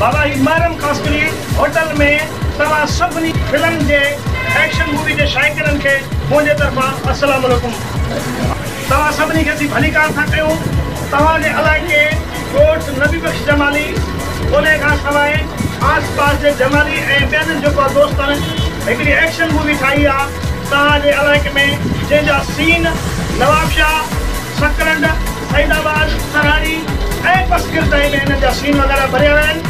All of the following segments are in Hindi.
बाबा इमारम कास्कली होटल में तव्हां सभिनी फ़िल्म जे एक्शन मूवी जे शाइकरनि खे मुंहिंजे तरफ़ां वालेकुम। तव्हां सभिनी खे असीं भली कार था कयूं तव्हांजे इलाइक़े कोट नबी बख़्श जमाली, उन खां सवाइ आस पास जे जमाली ऐं ॿियनि जेको दोस्त आहिनि, हिकिड़ी एक्शन मूवी ठाही आहे। तव्हांजे इलाइक़े में जंहिंजा सीन नवाबशाह सकरंड सईदाबाद सराड़ी ऐं बसकिर ताईं में हिन जा सीन वग़ैरह भरिया विया आहिनि।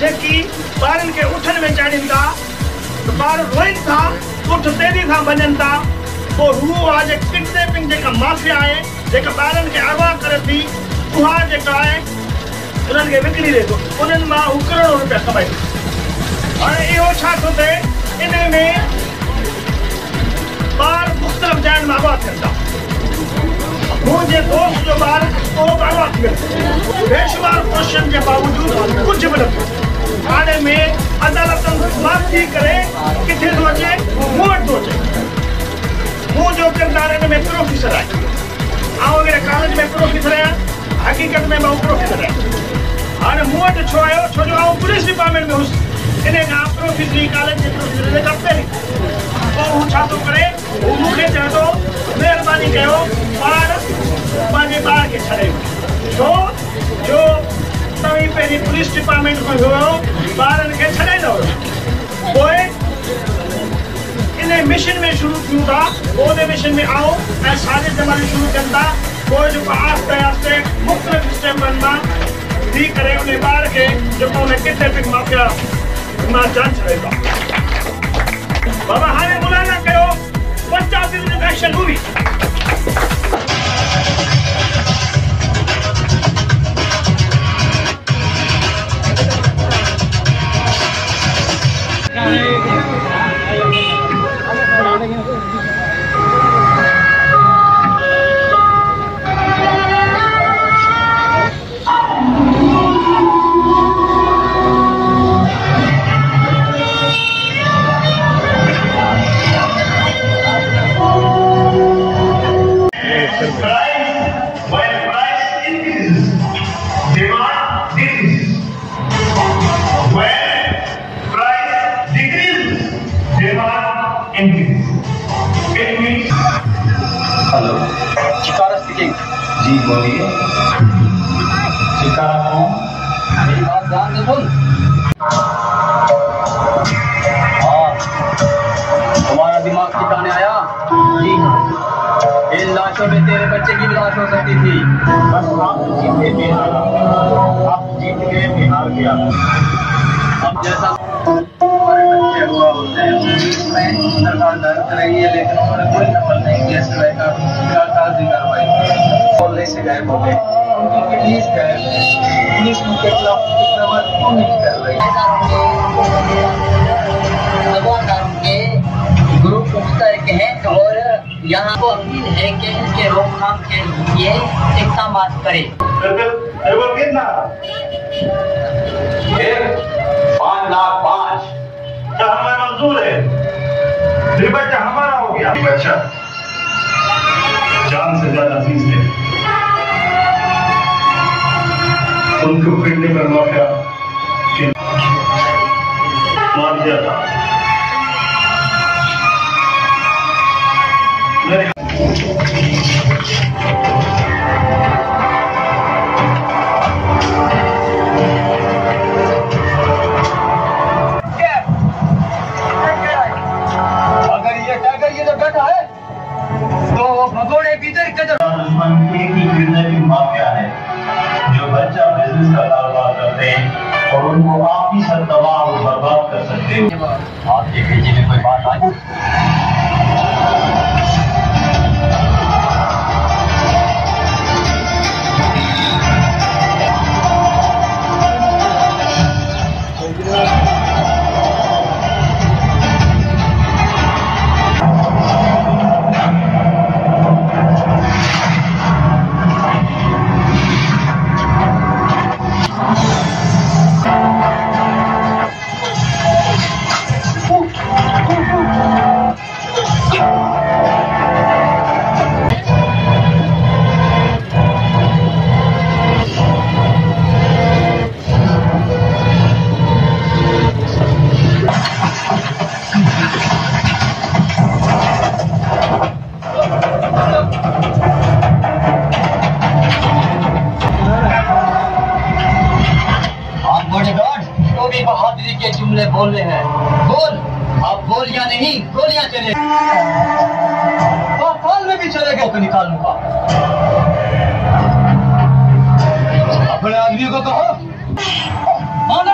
जेकी ॿारनि खे उठनि में चाढ़ीनि था, त ॿार रोइनि था उठ तेज़ी सां वञनि था, पोइ हू आहे जेका किडनेपिंग जेका माफ़िया आहे, जेका ॿारनि खे अगवा करे थी, उहा जेका आहे, उन्हनि खे विकिणी ॾिए थो। उन्हनि माँ हू करोड़ो रुपया कमाए थो। हाणे इहो छा थो थिए? इन में ॿार मुख़्तलिफ़ जाइनि माँ अगवा थियनि था। मुंहिंजे दोस्त जो ॿार उहो बि अगवा थी। बेशुमार कोशिशनि जे बावजूदि कुझु बि न थियो हाणे में अदालतनि माफ़ थी करे किथे अचे मूं वटि थो अचे मुंहिंजो किरदारु हिन में प्रोफेसर आहे आउं अगरि कॉलेज में प्रोफेसर आहियाँ हक़ीक़त में माँ प्रोफेसर आहियाँ हाणे मूं वटि छो आयो छो जो आउं पुलिस डिपार्टमेंट में हुउसि इन खां प्रोफेसरी कॉलेज जे प्रोफेसर जे खां पहिरीं पोइ हू छा थो करे हू मूंखे चए थो महिरबानी कयो ॿार पंहिंजे ॿार खे छॾे छो जो पुलिस डिपार्टमेंट में हुयो ॿारनि खे छॾाईंदो पोइ इन मिशन में शुरू थियूं था? पोइ मिशन में आओ, ऐं सारे ज़माने शुरू कनि था पोइ जेको आस्ते आस्ते मुख़्तलिफ़ स्टेपनि माँ थी करे उन ॿार खे जेको उन किडनेपिंग माफ़िया माँ छॾे था बाबा हाणे मुलाना कयो बिज़नेस एक्शन मूवी जी बोलिए शिकारा कौन मेरी बात ध्यान से सुन हाँ तुम्हारा दिमाग ठिकाने आया जी हाँ इन लाशों में तेरे बच्चे की भी लाश हो सकती थी बस आप जीते बिहार आप जीत गए बिहार गया अब जैसा हमारे बच्चे हुआ होते हैं सरकार दर्द रही है लेकिन उन्होंने कोई नकल नहीं। सिवाय का कागज़ी कार्रवाई बोलने से गायब हो गए उनकी किडनीज गायब पुलिस उनके खिलाफ कार्रवाई क्यों नहीं कर रही ग्रुप मुश्तरक हैं और यहाँ को अपील है कि इनके रोकथाम के लिए इकदाम करे। उनको पीटने पर कि मार दिया था। आपके भेजे में कोई बात आई बोल। अब बोल या नहीं गोलियाँ चले पाल में भी चलेगा तो निकाल लूँगा अपने आदमी को कहो। मानो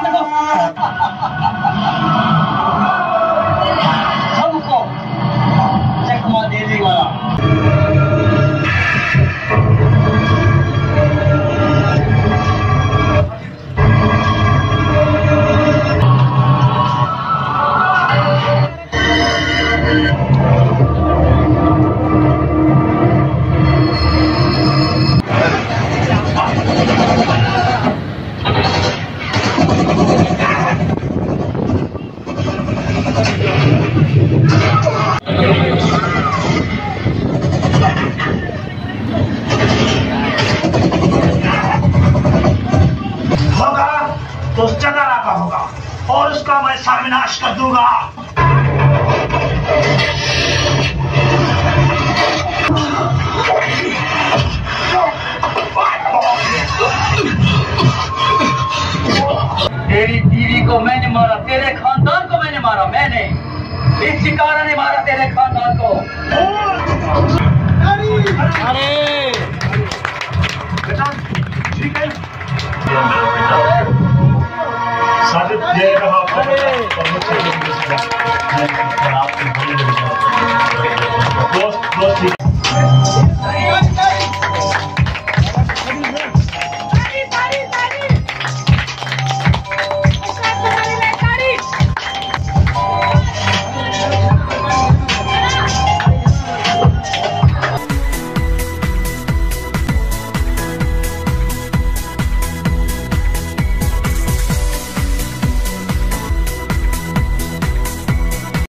होगा तो जगह का होगा, और उसका मैं सर्वनाश कर दूँगा। तेरी बीवी को मैंने मारा, तेरे मैंने मारा मैंने। इस शिकारा ने मारा तेरे खानदान को। अरे। ठीक है साजिद ये रहा आपका दोस्त दोस्त